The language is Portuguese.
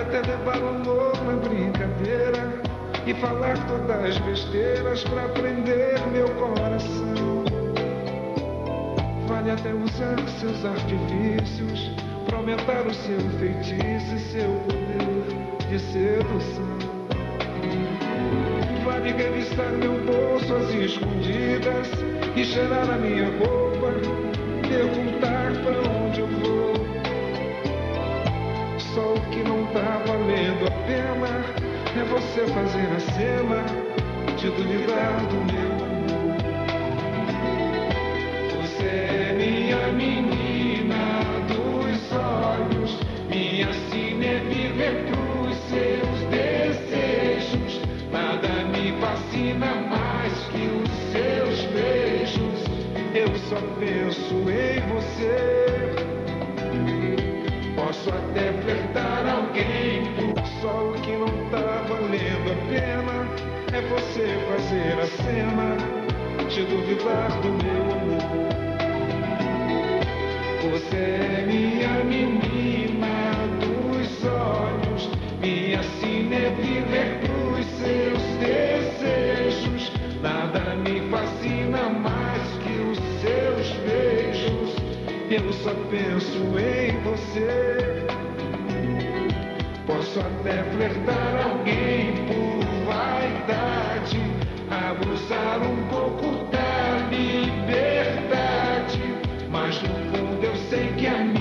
levar o amor na brincadeira e falar todas as besteiras pra prender meu coração. Vale até usar seus artifícios pra aumentar o seu feitiço e seu poder de sedução. Vale revistar meu bolso às escondidas e cheirar a minha roupa, perguntar pra onde valendo a pena é você fazer a cena de duvidar do meu amor. Você é minha menina dos olhos, minha viver pros seus desejos. Nada me fascina mais que os seus beijos. Eu só penso em você. Posso até flertar alguém, só o que não tá valendo a pena é você fazer a cena de duvidar do meu amor. Você é minha menina dos olhos, minha cine viver pros seus desejos. Nada me fascina mais que os seus beijos. Eu só penso em você posso até flertar alguém por vaidade, abusar um pouco da liberdade, mas no fundo eu sei que a